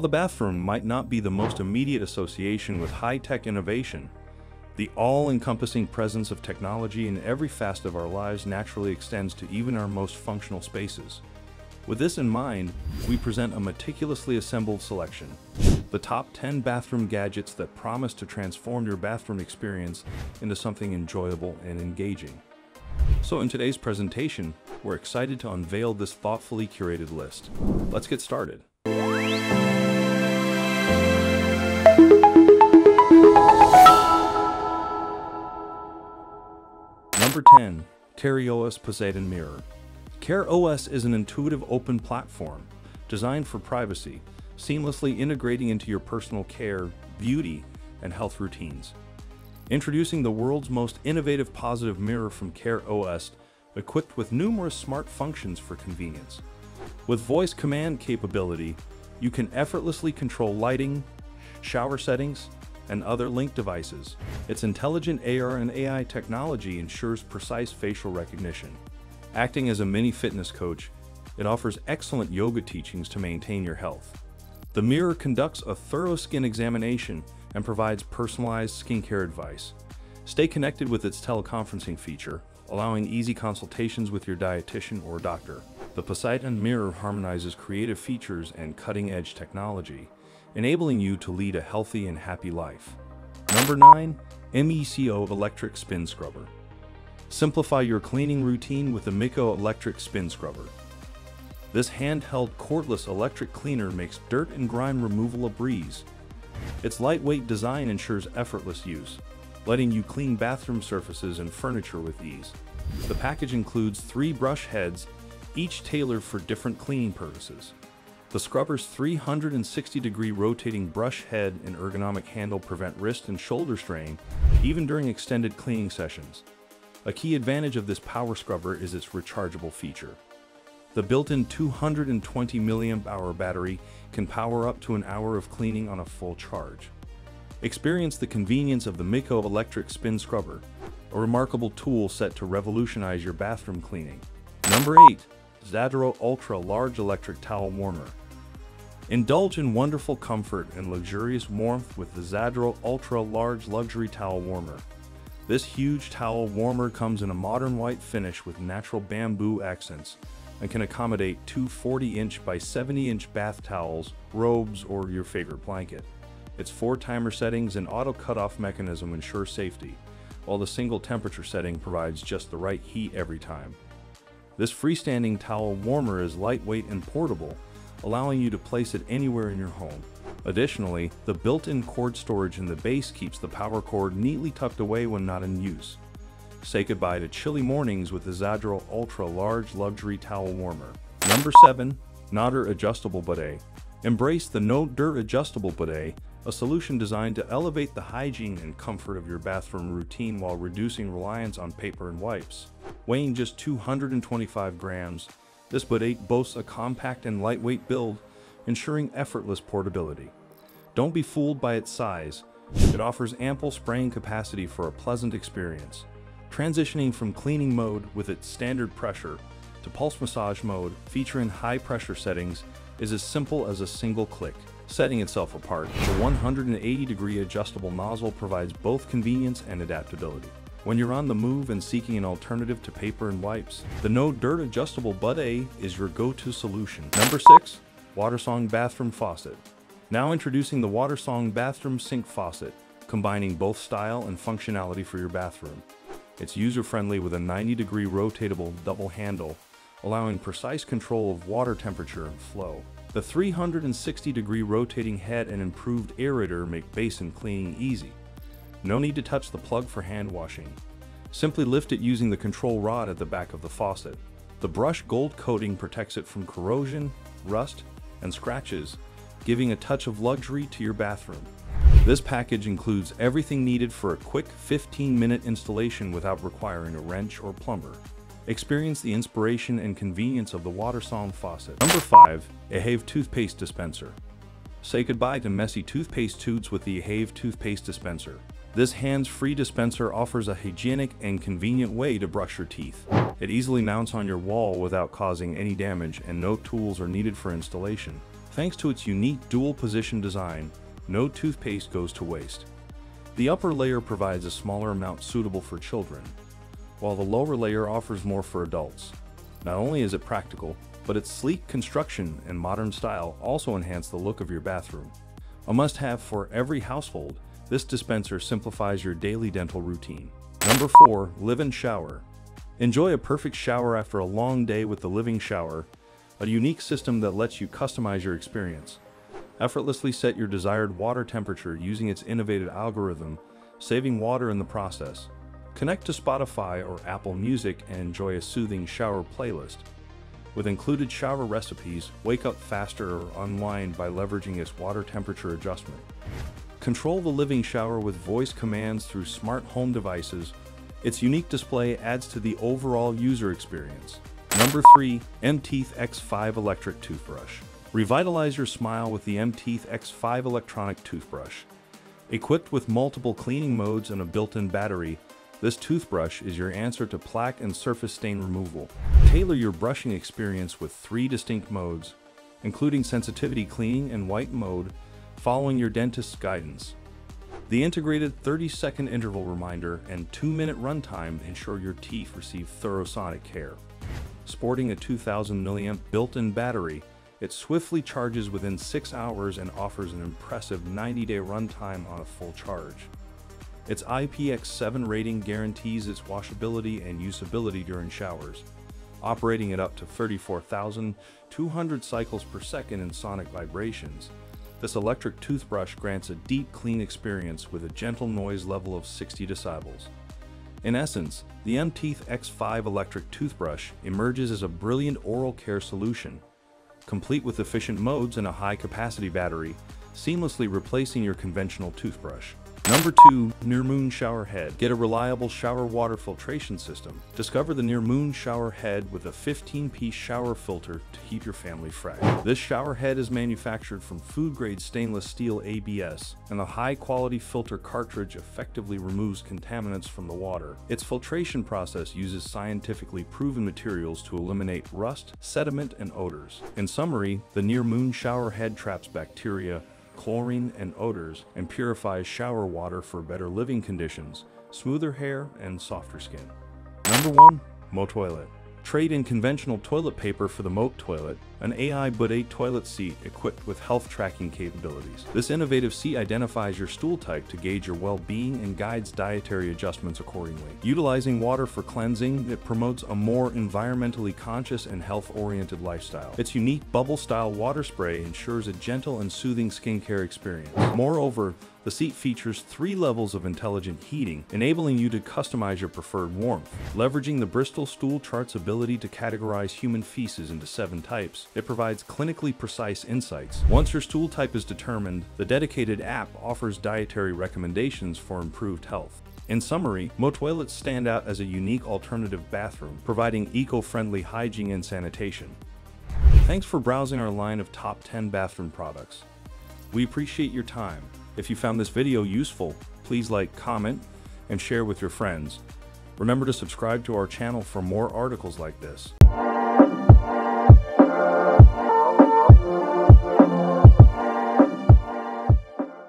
While the bathroom might not be the most immediate association with high-tech innovation, the all-encompassing presence of technology in every facet of our lives naturally extends to even our most functional spaces. With this in mind, we present a meticulously assembled selection. The top 10 bathroom gadgets that promise to transform your bathroom experience into something enjoyable and engaging. So in today's presentation, we're excited to unveil this thoughtfully curated list. Let's get started. Number 10. CareOS Poseidon Mirror. CareOS is an intuitive open platform designed for privacy, seamlessly integrating into your personal care, beauty, and health routines. Introducing the world's most innovative Poseidon mirror from CareOS, equipped with numerous smart functions for convenience. With voice command capability, you can effortlessly control lighting, shower settings, and other link devices. Its intelligent AR and AI technology ensures precise facial recognition. Acting as a mini fitness coach, it offers excellent yoga teachings to maintain your health. The mirror conducts a thorough skin examination and provides personalized skincare advice. Stay connected with its teleconferencing feature, allowing easy consultations with your dietitian or doctor. The Poseidon Mirror harmonizes creative features and cutting-edge technology, enabling you to lead a healthy and happy life. Number 9. MECO Electric Spin Scrubber. Simplify your cleaning routine with the MECO Electric Spin Scrubber. This handheld cordless electric cleaner makes dirt and grime removal a breeze. Its lightweight design ensures effortless use, letting you clean bathroom surfaces and furniture with ease. The package includes three brush heads, each tailored for different cleaning purposes. The scrubber's 360-degree rotating brush head and ergonomic handle prevent wrist and shoulder strain, even during extended cleaning sessions. A key advantage of this power scrubber is its rechargeable feature. The built-in 220 mAh battery can power up to an hour of cleaning on a full charge. Experience the convenience of the MECO Electric Spin Scrubber, a remarkable tool set to revolutionize your bathroom cleaning. Number 8. Zadro Ultra Large Electric Towel Warmer. Indulge in wonderful comfort and luxurious warmth with the Zadro Ultra Large Luxury Towel Warmer. This huge towel warmer comes in a modern white finish with natural bamboo accents and can accommodate two 40-inch by 70-inch bath towels, robes, or your favorite blanket. Its four timer settings and auto cutoff mechanism ensure safety, while the single temperature setting provides just the right heat every time. This freestanding towel warmer is lightweight and portable, allowing you to place it anywhere in your home. Additionally, the built-in cord storage in the base keeps the power cord neatly tucked away when not in use. Say goodbye to chilly mornings with the Zadro Ultra Large Luxury Towel Warmer. Number 7. No-Dirt Adjustable Bidet. Embrace the No-Dirt Adjustable Bidet, a solution designed to elevate the hygiene and comfort of your bathroom routine while reducing reliance on paper and wipes. Weighing just 225 grams, this bidet boasts a compact and lightweight build, ensuring effortless portability. Don't be fooled by its size. It offers ample spraying capacity for a pleasant experience. Transitioning from cleaning mode with its standard pressure to pulse massage mode featuring high pressure settings is as simple as a single click. Setting itself apart, the 180 degree adjustable nozzle provides both convenience and adaptability. When you're on the move and seeking an alternative to paper and wipes, the No Dirt Adjustable Bidet is your go-to solution. Number 6. WaterSong Bathroom Faucet. Now introducing the WaterSong Bathroom Sink Faucet, combining both style and functionality for your bathroom. It's user-friendly with a 90-degree rotatable double handle, allowing precise control of water temperature and flow. The 360-degree rotating head and improved aerator make basin cleaning easy, no need to touch the plug for hand washing. Simply lift it using the control rod at the back of the faucet. The brush gold coating protects it from corrosion, rust, and scratches, giving a touch of luxury to your bathroom. This package includes everything needed for a quick 15-minute installation without requiring a wrench or plumber. Experience the inspiration and convenience of the WaterSong faucet. Number 5. iHave Toothpaste Dispenser. Say goodbye to messy toothpaste tubes with the iHave Toothpaste Dispenser. This hands-free dispenser offers a hygienic and convenient way to brush your teeth. It easily mounts on your wall without causing any damage and no tools are needed for installation. Thanks to its unique dual position design, no toothpaste goes to waste. The upper layer provides a smaller amount suitable for children, while the lower layer offers more for adults. Not only is it practical, but its sleek construction and modern style also enhance the look of your bathroom. A must-have for every household, this dispenser simplifies your daily dental routine. Number 4. Livin Shower Enjoy a perfect shower after a long day with the Livin Shower, a unique system that lets you customize your experience. Effortlessly set your desired water temperature using its innovative algorithm, saving water in the process. Connect to Spotify or Apple Music and enjoy a soothing shower playlist. With included shower recipes, wake up faster or unwind by leveraging its water temperature adjustment. Control the Livin shower with voice commands through smart home devices. Its unique display adds to the overall user experience. Number 3. M-Teeth X5 Electric Toothbrush. Revitalize your smile with the M-Teeth X5 electronic toothbrush. Equipped with multiple cleaning modes and a built-in battery, this toothbrush is your answer to plaque and surface stain removal. Tailor your brushing experience with three distinct modes, including sensitivity cleaning and white mode, following your dentist's guidance. The integrated 30-second interval reminder and 2-minute runtime ensure your teeth receive thorough sonic care. Sporting a 2000 mAh built-in battery, it swiftly charges within 6 hours and offers an impressive 90-day runtime on a full charge. Its IPX7 rating guarantees its washability and usability during showers, operating at up to 34,200 cycles per second in sonic vibrations. This electric toothbrush grants a deep clean experience with a gentle noise level of 60 decibels. In essence, the M-Teeth X5 electric toothbrush emerges as a brilliant oral care solution, complete with efficient modes and a high-capacity battery, seamlessly replacing your conventional toothbrush. Number 2. Near Moon Shower Head. Get a reliable shower water filtration system. Discover the Near Moon Shower Head with a 15-piece shower filter to keep your family fresh. This shower head is manufactured from food-grade stainless steel ABS, and the high-quality filter cartridge effectively removes contaminants from the water. Its filtration process uses scientifically proven materials to eliminate rust, sediment, and odors. In summary, the Near Moon Shower Head traps bacteria, chlorine and odors, and purifies shower water for better living conditions, smoother hair, and softer skin. Number 1. MoToilet. Trade in conventional toilet paper for the MoToilet, an AI bidet toilet seat equipped with health tracking capabilities. This innovative seat identifies your stool type to gauge your well-being and guides dietary adjustments accordingly. Utilizing water for cleansing, it promotes a more environmentally conscious and health-oriented lifestyle. Its unique bubble-style water spray ensures a gentle and soothing skincare experience. Moreover, the seat features three levels of intelligent heating, enabling you to customize your preferred warmth. Leveraging the Bristol Stool Chart's ability to categorize human feces into seven types, it provides clinically precise insights. Once your stool type is determined, the dedicated app offers dietary recommendations for improved health. In summary, MoToilets stand out as a unique alternative bathroom, providing eco-friendly hygiene and sanitation. Thanks for browsing our line of top 10 bathroom products. We appreciate your time. If you found this video useful, please like, comment, and share with your friends. Remember to subscribe to our channel for more articles like this.